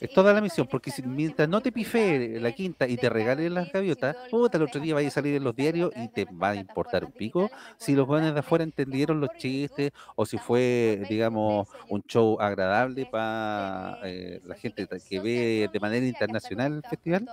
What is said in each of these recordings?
Es toda la misión, porque si, mientras no te pifee la quinta y te regalen las gaviotas, puta, el otro día vaya a salir en los diarios y te va a importar un pico si los jóvenes de afuera entendieron los chistes o si fue, digamos, un show agradable para eh, la gente que ve de manera internacional el festival.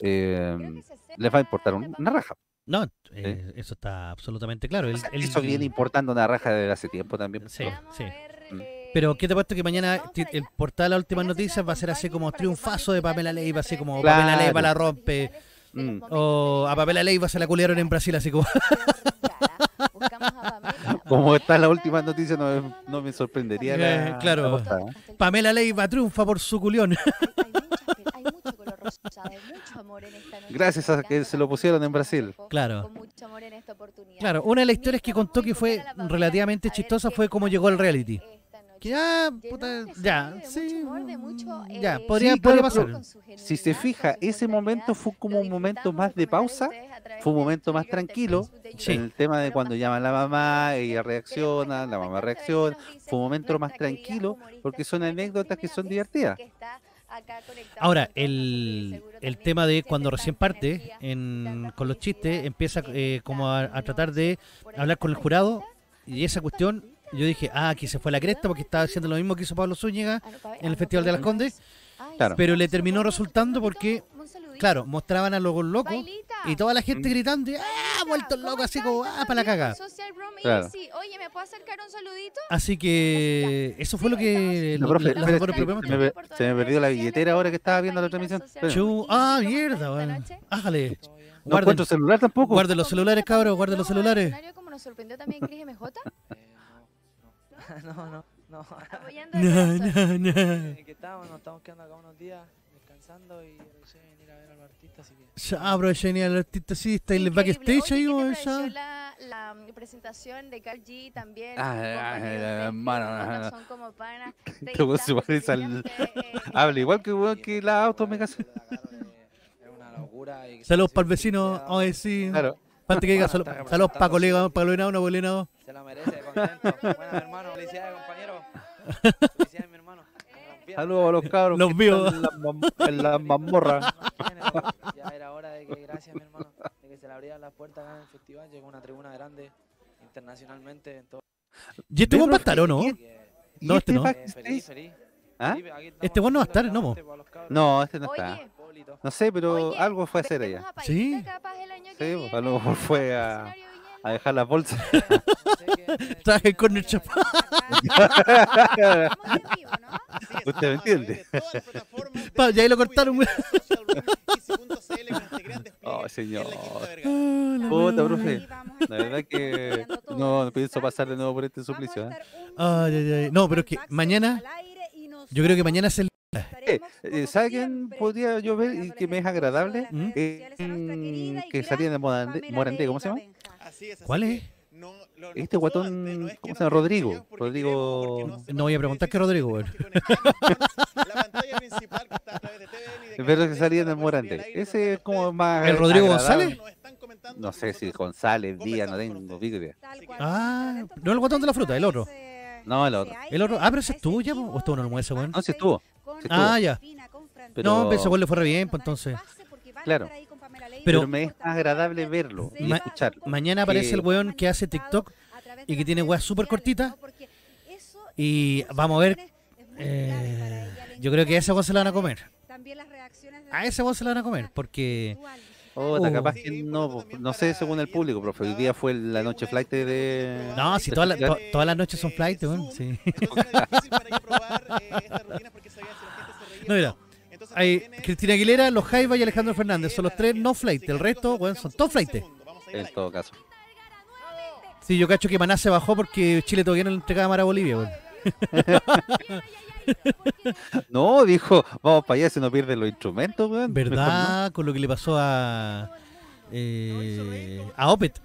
Eh, les va a importar un- una raja. No, eh, eso está absolutamente claro. El- el- Eso viene importando una raja desde hace tiempo también. Sí, sí. Mm. Pero ¿qué te puesto que mañana el portal Las Últimas Noticias va a ser así como triunfazo de Pamela Leiva, así como Pamela Claro. Leiva la rompe, Mm. o a Pamela Leiva se la culiaron en Brasil, así como... Como está la última noticia, no, me- no me sorprendería. Eh, La, claro. la portada, ¿eh? Pamela Leiva triunfa por su culión. Gracias a que se lo pusieron en Brasil. Claro. Claro, una de las historias que contó que fue relativamente chistosa fue cómo llegó al reality. Que ya, puta, ya, sí, ya, podría, Sí, podría pasar. Si se fija, ese momento fue como un momento más de pausa, fue un momento más tranquilo. Sí. En el tema de cuando llama la mamá, ella reacciona, la mamá reacciona, fue un momento más tranquilo porque son anécdotas que son divertidas. Ahora, el, el tema de cuando recién parte en, con los chistes, empieza eh, como a, a tratar de hablar con el jurado y esa cuestión, yo dije, ah, aquí se fue la cresta porque estaba haciendo lo mismo que hizo Pablo Zúñiga en el Festival de las Condes, Claro. pero le terminó resultando porque, claro, mostraban a los locos y toda la gente gritando, y, ah, vuelto loco, así como, ah, para la caga. Claro. Oye, ¿me puedo acercar un saludito? Así que eso fue lo que No, profe, la- la se, me, se me perdió la billetera ahora que estaba viendo la transmisión. Chu- ah, mierda, weón. Ájale. No Guarden, encuentro celular tampoco. guarden los celulares, cabros, guarden los celulares. Como nos sorprendió también Cris MJ, no, no, no. apoyando No, no, no. Eh, que estamos, nos estamos quedando acá unos días descansando y recién venir a ver a los artistas, así que Ya, bro, genial, el artista sí está en el backstage ahí, Oye, ¿qué te weón, pareció ya. la, la mm, presentación de Carl G también? Ah, ah, compañeros eh, de mano, fiesta, no, no. son como panas. Se parece al- Habla igual que que la auto me casé. es una locura. Y que Saludos para el vecino, ay, sí. Claro. Que diga saludos para colega, para colega, una colega. Se la merece, contento. Bueno, hermano, felicidades, compañero. Felicidades, mi hermano. Saludos a los cabros. Los están En la, mam- en la mazmorra. Viene, weón. Ya era hora de que, gracias, mi hermano, de que se le abrieran las puertas acá en el festival. Llegó una tribuna grande internacionalmente en todo. ¿Y este Ve, weón va a estar o no? ¿y ¿Y No, este no. Eh, feliz, feliz. ¿Ah? Este weón no va a estar, ¿no. No, este no está. Oye. No sé, pero oye, algo fue a hacer allá. Sí. Pailita capaz el año que Sí, a lo mejor fue a. a dejar las bolsas. Traje el corner shop. Usted me entiende. Pa, ya ahí lo cortaron. Oh, señor. La Puta, profe. La verdad que no pienso pasar de nuevo por este suplicio. ¿eh? Ay, ay, ay. No, pero es que mañana, yo creo que mañana es el. Eh, eh, ¿Sabe quién podría yo ver y que me es agradable? ¿Mm? Eh, que salía de Morandé, ¿cómo se llama? ¿Cuál es? Este guatón, ¿cómo se llama? Rodrigo. Rodrigo. No voy a preguntar que Rodrigo, weón. Pero que salía de Morandé. Ese es como más. ¿El Rodrigo agradable. González? No sé si González, Díaz, no tengo pico idea. Ah, no el guatón de la fruta, el otro. No, el otro. El otro. Ah, pero ese estuvo ya, o estuvo en el ese weón. No, sí estuvo. Sí estuvo. Ah, ya. Pero, No, pero ese weón le fue re bien, pues entonces. Claro. Pero- pero me es agradable verlo y Ma- escucharlo. Mañana aparece que- el weón que hace TikTok y que tiene weas súper cortitas. Y vamos a ver. eh, yo creo que a ese weón se la van a comer. A ese weón se la van a comer, porque. Oh. capaz que no, po, no sé según el público, profe. Hoy día fue la noche flight de. No, si todas las- to- todas las noches son flight, weón. Sí. No, mira. Hay Cristina Aguilera, los Jaiba y Alejandro Fernández. Son los tres no flight. El resto, weón, son todos flight. En todo caso. Sí, yo cacho que Maná se bajó porque Chile todavía no le entregaba mar a Bolivia, weón. No, dijo, vamos para allá si no pierden los instrumentos, weón. ¿Verdad? Con lo que le pasó a. Eh, a Opet.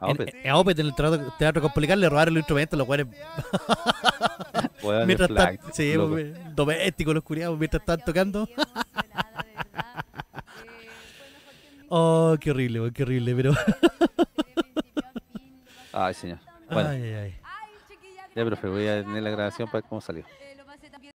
En- a Opet en el teatro, teatro Complicar le robaron los instrumentos, los cuales. weón, mientras están. Sí, loco. pues, domésticos, los curiados, mientras están tocando. Oh, qué horrible, weón, qué horrible, pero. Ay, señor. Bueno, Ay, ay, ay. ya, profe, voy a tener la grabación para ver cómo salió.